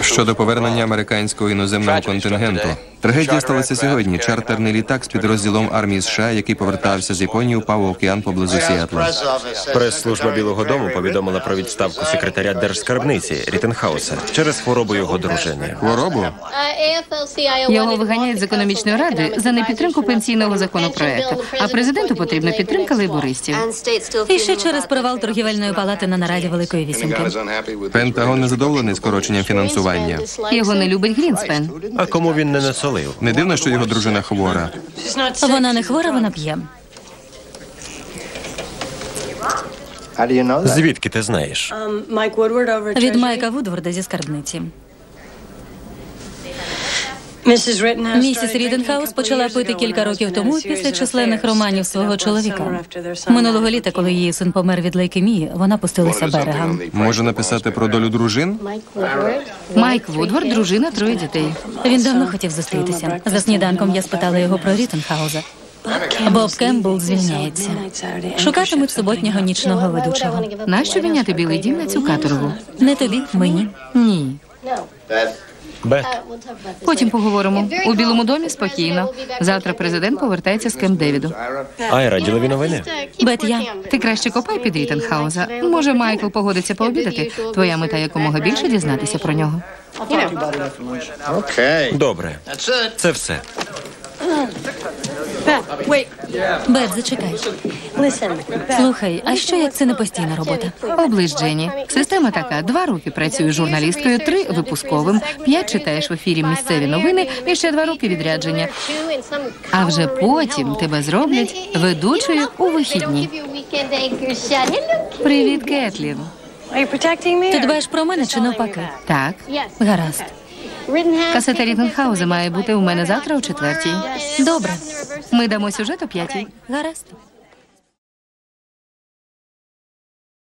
Щодо повернення американського іноземного контингенту, трагедія сталася сьогодні. Чартерний літак з підрозділом армії США, який повертався з Японії, упав у океан поблизу Сіетла. Прес-служба Білого Дому повідомила про відставку секретаря держскарбниці Ріттенхауса через хворобу його дружини. Хворобу Його виганяють з економічної ради за непідтримку пенсійного законопроекту. А президенту потрібна підтримка лейбористів. І ще через провал торгівельної палати на нараді Великої Вісімки. Пентагон незадоволений скороченням фінансування. Його не любить Грінспен. А кому він не насолив? Не дивно, що його дружина хвора. Вона не хвора, вона п'є. Звідки ти знаєш? Від Майка Вудворда зі скарбниці. Місіс Ріттенхауз почала пити кілька років тому після численних романів свого чоловіка. Минулого літа, коли її син помер від лейкемії, вона пустилася берегом. Може написати про долю дружин? Майк Вудвард, дружина, троє дітей. Він давно хотів зустрітися. За сніданком я спитала його про Ріттенхауза. Боб Кембл звільняється. Шукатимуть суботнього нічного ведучого. Нащо міняти білий дім на цю каторгу? Не тобі, мені. Ні. Бет, Потім поговоримо. У Білому домі спокійно. Завтра президент повертається з Кемп Девіду. Айра, ділові новини. Бет, я. Ти краще копай під Ріттенхауза. Може, Майкл погодиться пообідати. Твоя мета якомога більше дізнатися про нього. Окей. Добре. Це все. Бет, зачекай. Слухай, а що як це не постійна робота? Облиш, Дженні. Система така: два роки працюєш журналісткою, три випусковим, п'ять читаєш в ефірі місцеві новини і ще два роки відрядження. А вже потім тебе зроблять ведучою у вихідні. Привіт, Кетлін. Ти дбаєш про мене чи навпаки? Так, Гаразд. касета Ріттенхауза має бути у мене завтра о четвертій. Добре. Ми дамо сюжет о п'ятій. Гаразд.